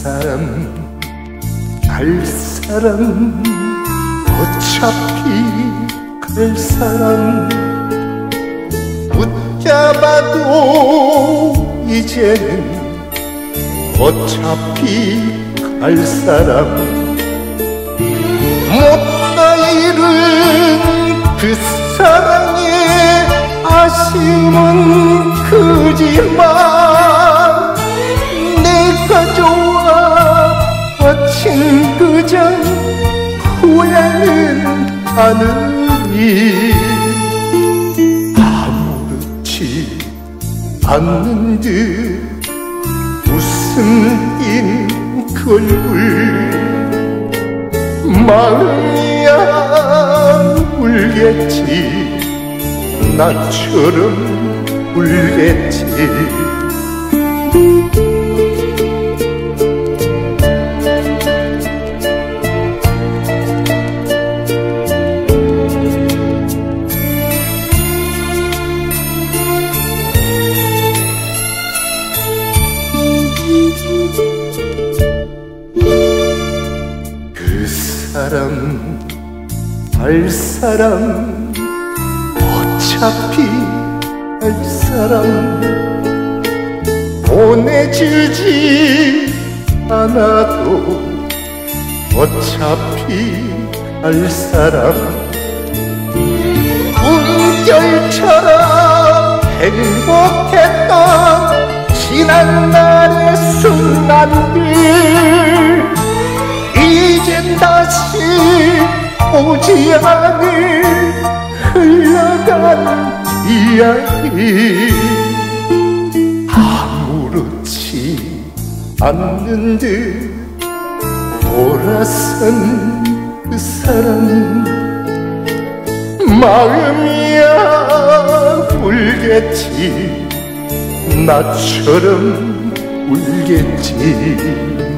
그 사람 갈 사람 어차피 갈 사람. 붙잡아도 이제는 어차피 갈 사람. 못다 잃은 그 사랑의 아쉬움은 후회는 않으니 아무렇지 않는 듯 웃음 띤그 얼굴 마음이야 울겠지. 나처럼 울겠지 사람 알 사람 어차피 알 사람 보내주지 않아도 어차피 알 사람. 꿈결처럼 행복했던 지난 날의 순간들 이젠 다시 오지 않을 흘러간 이야기. 아무렇지 않는 듯 돌아선 그 사람. 마음이야 울겠지. 나처럼 울겠지